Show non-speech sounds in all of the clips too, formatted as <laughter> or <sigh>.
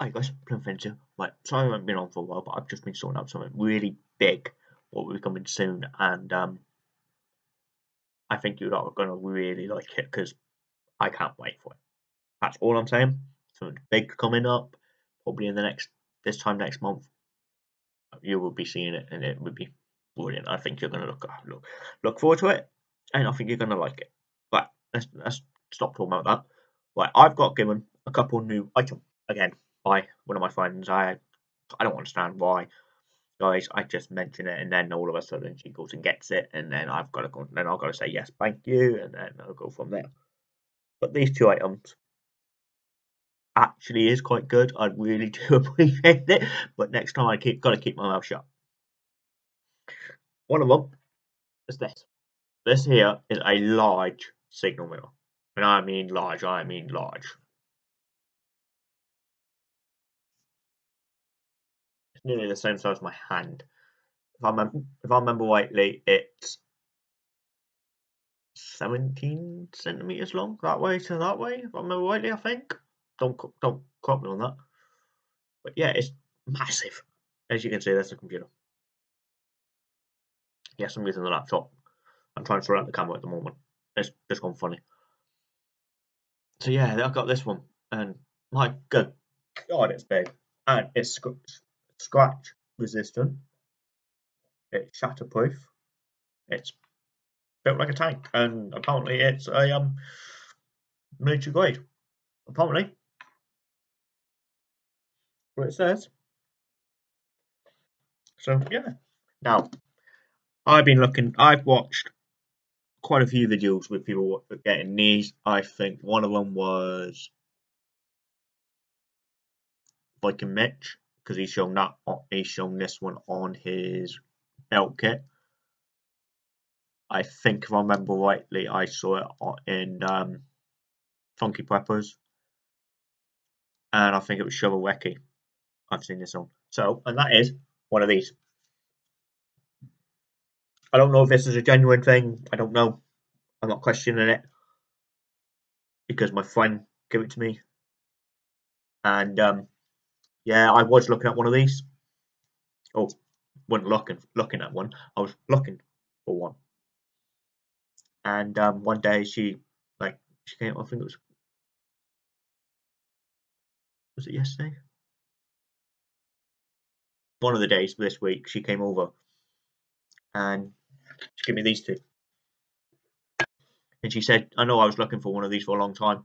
Hi guys, Fenns here. Right, sorry I haven't been on for a while, but I've just been sorting out something really big what will be coming soon, and um, I think you are going to really like it because I can't wait for it. That's all I'm saying. Something big coming up, probably in the next this time next month. You will be seeing it, and it will be brilliant. I think you're going to look look look forward to it, and I think you're going to like it. But let's let's stop talking about that. Right, I've got given a couple new items again by one of my friends. I I don't understand why, guys. I just mention it, and then all of a sudden she goes and gets it, and then I've got to go. Then I've got to say yes, thank you, and then I'll go from there. But these two items actually is quite good. I really <laughs> do appreciate it, but next time I keep got to keep my mouth shut. One of them is this. This here is a large signal mirror. And I mean large, I mean large. Nearly the same size as my hand. If I remember, if I remember rightly, it's 17 centimeters long that way to that way. If I remember rightly, I think. Don't don't quote me on that. But yeah, it's massive. As you can see, that's a computer. Yes, I'm using the laptop. I'm trying to sort out the camera at the moment. It's just gone funny. So yeah, I've got this one, and my good God, it's big, and it's scratch resistant, it's shatterproof, it's built like a tank, and apparently it's a um, military grade. Apparently, what it says. So yeah. Now, I've been looking. I've watched quite a few videos with people getting these. I think one of them was Viking Mitch because he's shown that he's shown this one on his belt kit. I think if I remember rightly, I saw it in um, Funky Preppers, and I think it was Shovelweki. I've seen this on. So, and that is one of these. I don't know if this is a genuine thing. I don't know. I'm not questioning it because my friend gave it to me, and um, yeah, I was looking at one of these. Oh, wasn't looking looking at one. I was looking for one. And um, one day she like she came. I think it was was it yesterday? One of the days this week she came over and she gave me these two. And she said, "I know I was looking for one of these for a long time."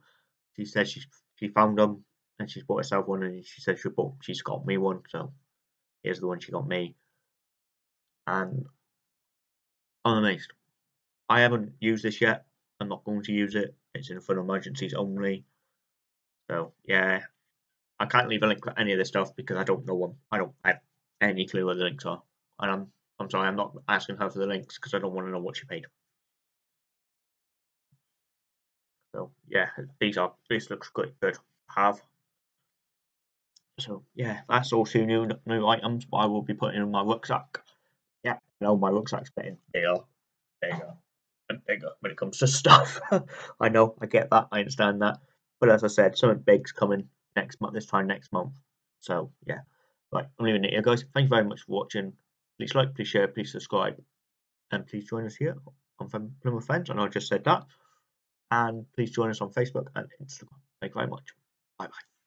She said she she found them and she's bought herself one, and she said she bought, she's got me one, so here's the one she got me. And I'm amazed. I haven't used this yet. I'm not going to use it. It's in for emergencies only. So yeah, I can't leave a link for any of this stuff because I don't know them. I don't have any clue where the links are, and I'm I'm sorry, I'm not asking her for the links because I don't want to know what she paid. So yeah, these are this looks good. Good. Have so yeah, that's all two new new items I will be putting in my rucksack. Yeah, I know my rucksack's getting bigger, bigger, and bigger when it comes to <laughs> stuff. I know, I get that, I understand that. But as I said, something big's coming next month, this time next month. So yeah, right, I'm leaving it here, guys. Thank you very much for watching. Please like, please share, please subscribe, and please join us here on Plymouth Fenns. I know I just said that. And please join us on Facebook and Instagram. Thank you very much. Bye bye.